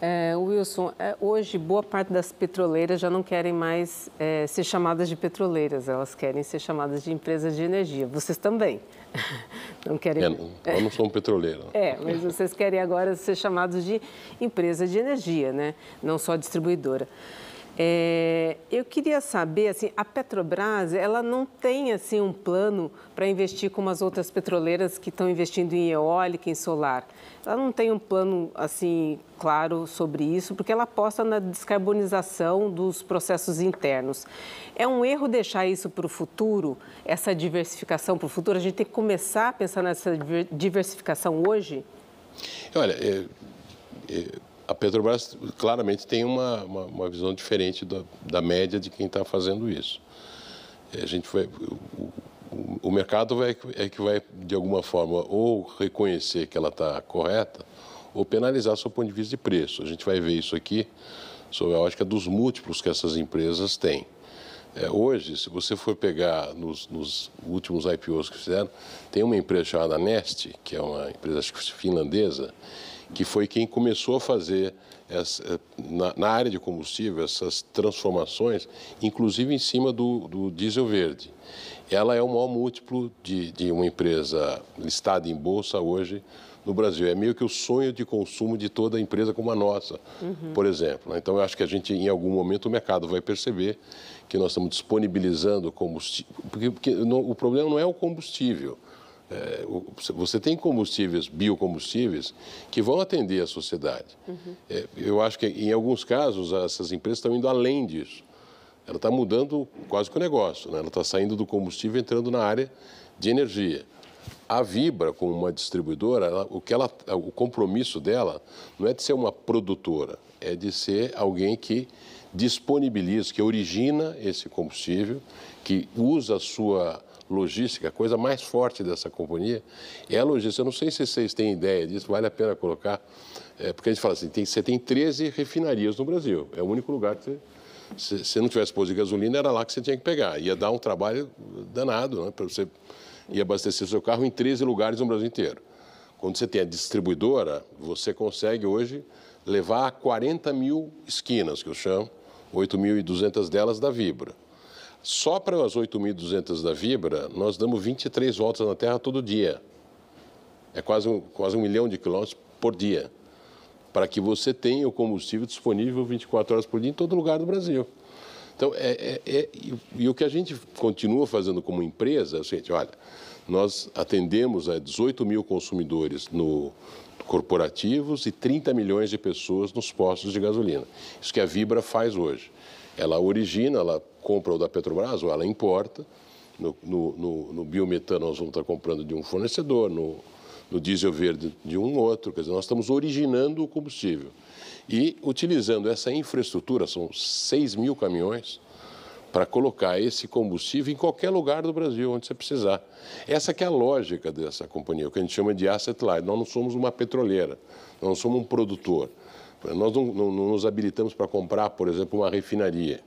É, Wilson, é, hoje boa parte das petroleiras já não querem mais é, ser chamadas de petroleiras, elas querem ser chamadas de empresas de energia. Vocês também. Não querem. É, nós não somos petroleiros. É, mas vocês querem agora ser chamados de empresa de energia, né? Não só distribuidora. É, eu queria saber, assim, a Petrobras, ela não tem, assim, um plano para investir como as outras petroleiras que estão investindo em eólica, em solar. Ela não tem um plano, assim, claro sobre isso, porque ela aposta na descarbonização dos processos internos. É um erro deixar isso para o futuro, essa diversificação para o futuro? A gente tem que começar a pensar nessa diversificação hoje? Olha, é, é a Petrobras claramente tem uma, uma, uma visão diferente da, da, média de quem está fazendo isso. A gente o, o, mercado vai, é que vai, de alguma forma, ou reconhecer que ela está correta, ou penalizar seu ponto de vista de preço. A gente vai ver isso aqui sob a ótica dos múltiplos que essas empresas têm. É, hoje, se você for pegar nos, nos, últimos IPOs que fizeram, tem uma empresa chamada Nest, que é uma empresa que finlandesa, que foi quem começou a fazer essa, eh, na, na, área de combustível essas transformações, inclusive em cima do, do diesel verde. Ela é o maior múltiplo de, de uma empresa listada em bolsa hoje no Brasil. É meio que o sonho de consumo de toda empresa como a nossa, uhum. por exemplo. Né? Então, eu acho que a gente, em algum momento, o mercado vai perceber que nós estamos disponibilizando combustível. Porque, porque no, o problema não é o combustível. É, você tem combustíveis, biocombustíveis, que vão atender a sociedade. Uhum. É, eu acho que, em alguns casos, essas empresas estão indo além disso. Ela está mudando quase que o negócio, né? ela está saindo do combustível entrando na área de energia. A Vibra, como uma distribuidora, ela, o, que ela, o compromisso dela não é de ser uma produtora, é de ser alguém que disponibiliza, que origina esse combustível, que usa a sua logística, a coisa mais forte dessa companhia é a logística. Eu não sei se vocês têm ideia disso, vale a pena colocar, é, porque a gente fala assim, tem, você tem 13 refinarias no Brasil, é o único lugar que você, se você não tivesse posto de gasolina, era lá que você tinha que pegar. Ia dar um trabalho danado, né, para você ir abastecer seu carro em 13 lugares no Brasil inteiro. Quando você tem a distribuidora, você consegue hoje levar a 40 mil esquinas, que eu chamo, 8.200 delas da Vibra. Só para as 8.200 da Vibra, nós damos 23 voltas na Terra todo dia. É quase um, quase um milhão de quilômetros por dia. Para que você tenha o combustível disponível 24 horas por dia em todo lugar do Brasil. Então, é, é, é e, e, o que a gente continua fazendo como empresa é seguinte: olha, nós atendemos a 18 mil consumidores no, corporativos e 30 milhões de pessoas nos postos de gasolina. Isso que a Vibra faz hoje. Ela origina, ela compra o da Petrobras ou ela importa. No, no, no, no biometano nós vamos estar comprando de um fornecedor, no, no diesel verde de um outro. Quer dizer, nós estamos originando o combustível. E utilizando essa infraestrutura, são 6 mil caminhões, para colocar esse combustível em qualquer lugar do Brasil, onde você precisar. Essa que é a lógica dessa companhia, o que a gente chama de asset light. Nós não somos uma petroleira, nós não somos um produtor. Nós não, não, não nos habilitamos para comprar, por exemplo, uma refinaria.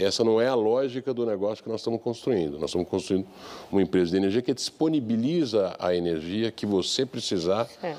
Essa não é a lógica do negócio que nós estamos construindo. Nós estamos construindo uma empresa de energia que disponibiliza a energia que você precisar. É.